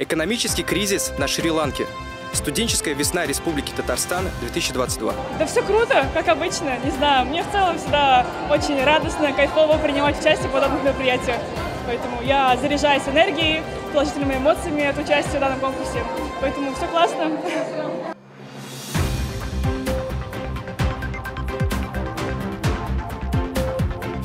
Экономический кризис на Шри-Ланке. Студенческая весна Республики Татарстан 2022. Да все круто, как обычно. Не знаю, мне в целом всегда очень радостно, кайфово принимать участие в подобных мероприятиях. Поэтому я заряжаюсь энергией, положительными эмоциями от участия в данном конкурсе. Поэтому все классно.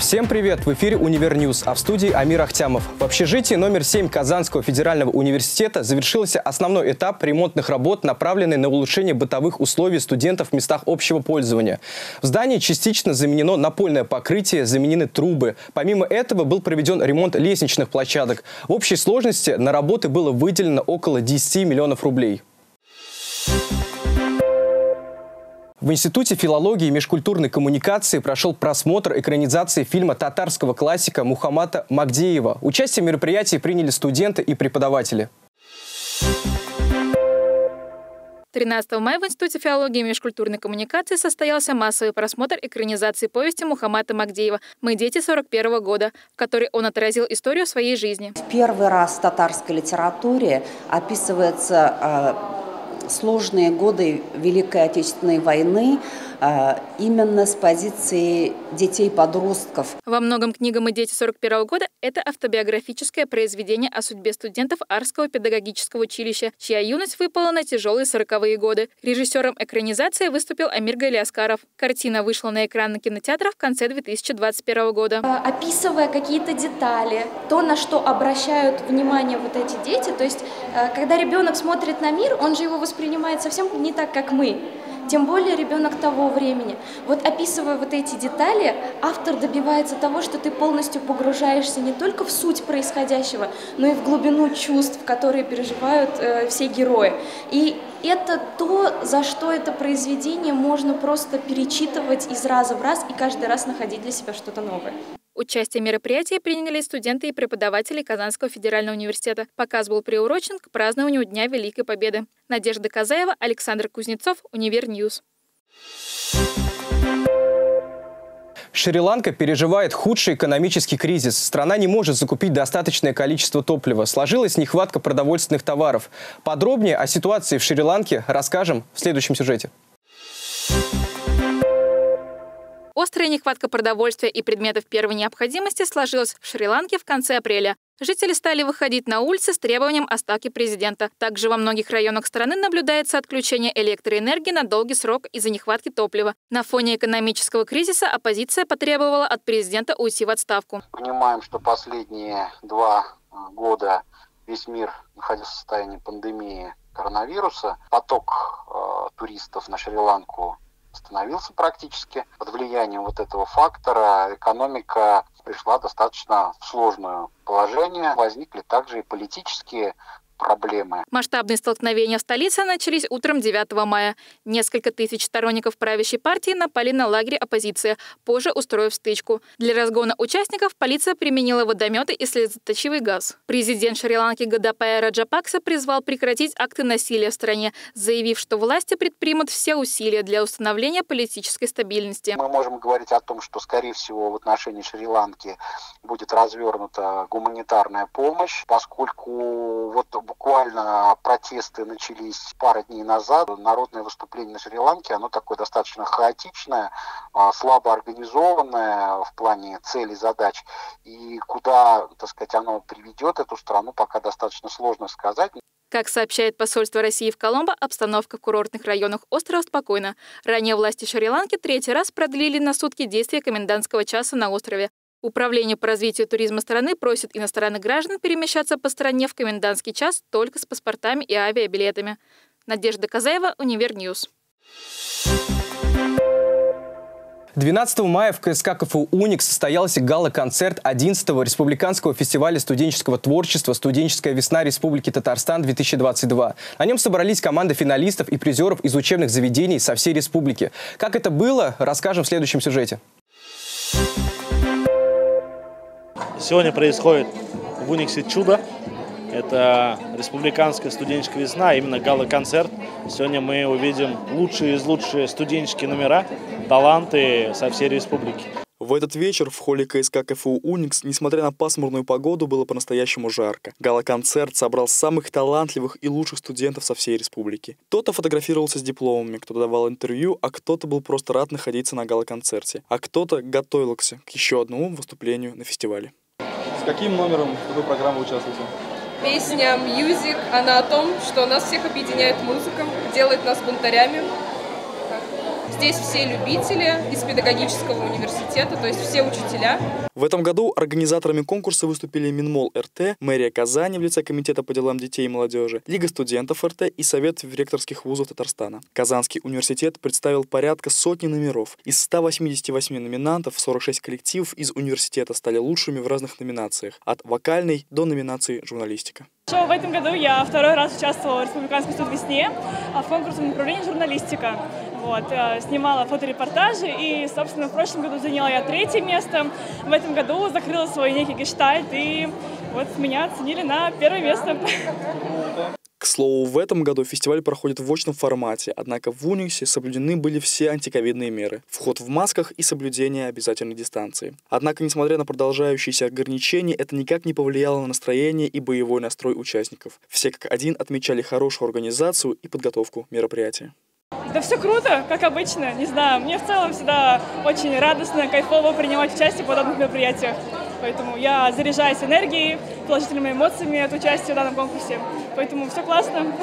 Всем привет! В эфире «Univer News», а в студии Амир Ахтямов. В общежитии номер 7 Казанского федерального университета завершился основной этап ремонтных работ, направленный на улучшение бытовых условий студентов в местах общего пользования. В здании частично заменено напольное покрытие, заменены трубы. Помимо этого был проведен ремонт лестничных площадок. В общей сложности на работы было выделено около 10 миллионов рублей. В Институте филологии и межкультурной коммуникации прошел просмотр экранизации фильма татарского классика Мухаммада Магдеева. Участие в мероприятии приняли студенты и преподаватели. 13 мая в Институте филологии и межкультурной коммуникации состоялся массовый просмотр экранизации повести Мухаммада Магдеева «Мы дети 41 года», в которой он отразил историю своей жизни. В первый раз в татарской литературе описывается э, сложные годы Великой Отечественной войны именно с позиции детей-подростков. Во многом книга «Мы дети 41 года» — это автобиографическое произведение о судьбе студентов Арского педагогического училища, чья юность выпала на тяжелые сороковые годы. Режиссером экранизации выступил Амир Галиаскаров. Картина вышла на экраны кинотеатра в конце 2021 года. А, описывая какие-то детали, то, на что обращают внимание вот эти дети, то есть, а, когда ребенок смотрит на мир, он же его воспринимает совсем не так, как мы тем более ребенок того времени. Вот описывая вот эти детали, автор добивается того, что ты полностью погружаешься не только в суть происходящего, но и в глубину чувств, которые переживают э, все герои. И это то, за что это произведение можно просто перечитывать из раза в раз и каждый раз находить для себя что-то новое. Участие в мероприятии приняли студенты и преподаватели Казанского федерального университета. Показ был приурочен к празднованию Дня Великой Победы. Надежда Казаева, Александр Кузнецов, Univer News. Шри-Ланка переживает худший экономический кризис. Страна не может закупить достаточное количество топлива. Сложилась нехватка продовольственных товаров. Подробнее о ситуации в Шри-Ланке расскажем в следующем сюжете. Острая нехватка продовольствия и предметов первой необходимости сложилась в Шри-Ланке в конце апреля. Жители стали выходить на улицы с требованием о ставке президента. Также во многих районах страны наблюдается отключение электроэнергии на долгий срок из-за нехватки топлива. На фоне экономического кризиса оппозиция потребовала от президента уйти в отставку. Понимаем, что последние два года весь мир находился в состоянии пандемии коронавируса. Поток э, туристов на Шри-Ланку остановился практически. Под влиянием вот этого фактора экономика пришла достаточно в сложное положение. Возникли также и политические проблемы. Масштабные столкновения в столице начались утром 9 мая. Несколько тысяч сторонников правящей партии напали на лагерь оппозиции, позже устроив стычку. Для разгона участников полиция применила водометы и слезоточивый газ. Президент Шри-Ланки Гадапая Раджапакса призвал прекратить акты насилия в стране, заявив, что власти предпримут все усилия для установления политической стабильности. Мы можем говорить о том, что, скорее всего, в отношении Шри-Ланки будет развернута гуманитарная помощь, поскольку вот буквально протесты начались пара дней назад. Народное выступление на Шри-Ланке, оно такое достаточно хаотичное, а, слабо организованное в плане целей, задач. И куда, так сказать, оно приведет эту страну, пока достаточно сложно сказать. Как сообщает посольство России в Коломбо, обстановка в курортных районах острова спокойна. Ранее власти Шри-Ланки третий раз продлили на сутки действия комендантского часа на острове. Управление по развитию туризма страны просит иностранных граждан перемещаться по стране в комендантский час только с паспортами и авиабилетами. Надежда Казаева, Univer News. 12 мая в КСК КФУ «Уникс» состоялся гала-концерт 11-го Республиканского фестиваля студенческого творчества «Студенческая весна Республики Татарстан-2022». На нем собрались команды финалистов и призеров из учебных заведений со всей республики. Как это было, расскажем в следующем сюжете. Сегодня происходит в Униксе чудо. Это республиканская студенческая весна, именно гала-концерт. Сегодня мы увидим лучшие из лучших студенческие номера, таланты со всей республики. В этот вечер в холле КСК КФУ «Уникс», несмотря на пасмурную погоду, было по-настоящему жарко. Гала-концерт собрал самых талантливых и лучших студентов со всей республики. Кто-то фотографировался с дипломами, кто-то давал интервью, а кто-то был просто рад находиться на гала-концерте, а кто-то готовился к еще одному выступлению на фестивале. Каким номером в такой программы участвуете? Песня «Music», она о том, что нас всех объединяет музыка, делает нас бунтарями. Здесь все любители из педагогического университета, то есть все учителя. В этом году организаторами конкурса выступили Минмол РТ, мэрия Казани в лице Комитета по делам детей и молодежи, Лига студентов РТ и Совет ректорских вузов Татарстана. Казанский университет представил порядка сотни номеров. Из 188 номинантов 46 коллективов из университета стали лучшими в разных номинациях, от вокальной до номинации журналистика. В этом году я второй раз участвовала в Республиканской студ весне а в конкурсном направлении журналистика. Вот, э, снимала фоторепортажи и, собственно, в прошлом году заняла я третье место. В этом году закрыла свой некий гештальт и вот меня оценили на первое место. К слову, в этом году фестиваль проходит в очном формате, однако в Униксе соблюдены были все антиковидные меры. Вход в масках и соблюдение обязательной дистанции. Однако, несмотря на продолжающиеся ограничения, это никак не повлияло на настроение и боевой настрой участников. Все как один отмечали хорошую организацию и подготовку мероприятия. Да все круто, как обычно, не знаю. Мне в целом всегда очень радостно, кайфово принимать участие в подобных мероприятиях. Поэтому я заряжаюсь энергией, положительными эмоциями от участия в данном конкурсе. Поэтому все классно.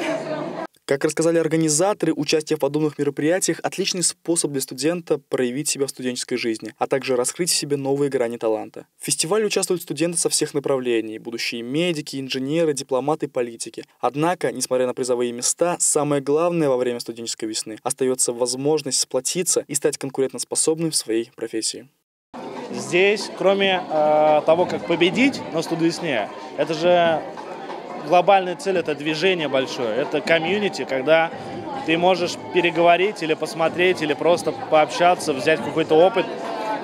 Как рассказали организаторы, участие в подобных мероприятиях – отличный способ для студента проявить себя в студенческой жизни, а также раскрыть в себе новые грани таланта. В фестивале участвуют студенты со всех направлений – будущие медики, инженеры, дипломаты, политики. Однако, несмотря на призовые места, самое главное во время студенческой весны остается возможность сплотиться и стать конкурентоспособным в своей профессии. Здесь, кроме э, того, как победить на студвесне, это же глобальная цель – это движение большое, это комьюнити, когда ты можешь переговорить или посмотреть, или просто пообщаться, взять какой-то опыт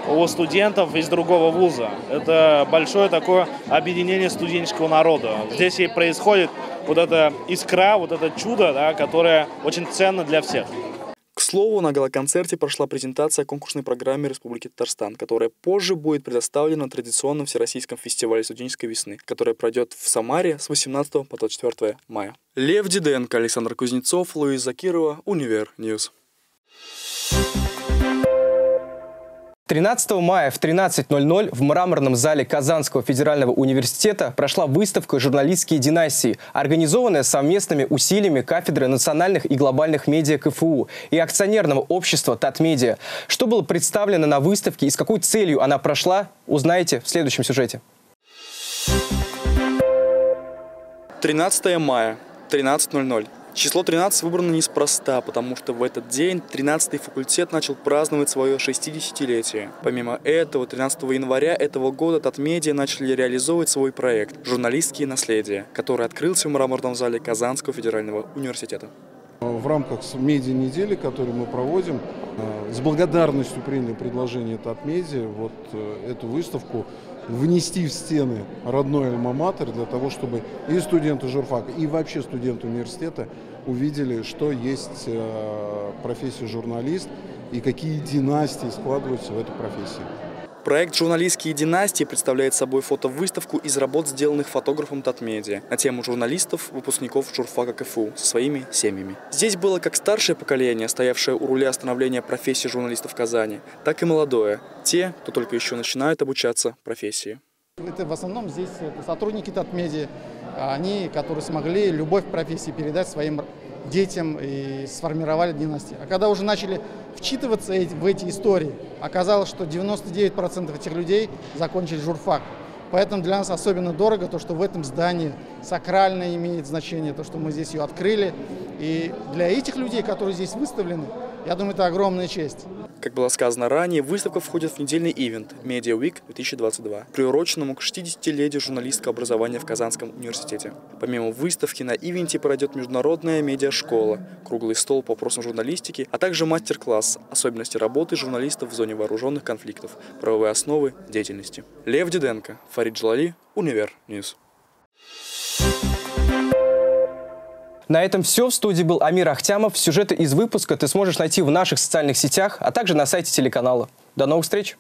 у студентов из другого вуза. Это большое такое объединение студенческого народа. Здесь и происходит вот эта искра, вот это чудо, да, которое очень ценно для всех слову, на гала-концерте прошла презентация конкурсной программы Республики Татарстан, которая позже будет предоставлена на традиционном Всероссийском фестивале студенческой весны, который пройдет в Самаре с 18 по 24 мая. Лев Диденко, Александр Кузнецов, Луиза Закирова, Univer News. 13 мая в 13.00 в мраморном зале Казанского федерального университета прошла выставка «Журналистские династии», организованная совместными усилиями кафедры национальных и глобальных медиа КФУ и акционерного общества «Татмедиа». Что было представлено на выставке и с какой целью она прошла, узнаете в следующем сюжете. 13 мая, 13.00. Число 13 выбрано неспроста, потому что в этот день 13-й факультет начал праздновать свое 60-летие. Помимо этого, 13 января этого года Татмедиа начали реализовывать свой проект «Журналистские наследия», который открылся в мраморном зале Казанского федерального университета. В рамках медиа-недели, которую мы проводим, э, с благодарностью приняли предложение Татмедиа вот э, эту выставку внести в стены родной альма-матер для того, чтобы и студенты журфака, и вообще студенты университета увидели, что есть э, профессия журналист и какие династии складываются в этой профессии. Проект «Журналистские династии» представляет собой фотовыставку из работ, сделанных фотографом Татмедиа на тему журналистов, выпускников журфака КФУ со своими семьями. Здесь было как старшее поколение, стоявшее у руля становления профессии журналистов в Казани, так и молодое, те, кто только еще начинает обучаться профессии. Это в основном здесь сотрудники Татмедиа, они, которые смогли любовь к профессии передать своим детям и сформировали династии. А когда уже начали вчитываться в эти истории, оказалось, что 99% этих людей закончили журфак. Поэтому для нас особенно дорого то, что в этом здании сакрально имеет значение, то, что мы здесь ее открыли. И для этих людей, которые здесь выставлены, я думаю, это огромная честь. Как было сказано ранее, выставка входит в недельный ивент Media Week 2022, приуроченному к 60-летию журналистского образования в Казанском университете. Помимо выставки на ивенте пройдет международная медиашкола, круглый стол по вопросам журналистики, а также мастер-класс «Особенности работы журналистов в зоне вооруженных конфликтов. Правовые основы деятельности». Лев Диденко, Фарид Джалали, Univer News. На этом все. В студии был Амир Ахтямов. Сюжеты из выпуска ты сможешь найти в наших социальных сетях, а также на сайте телеканала. До новых встреч!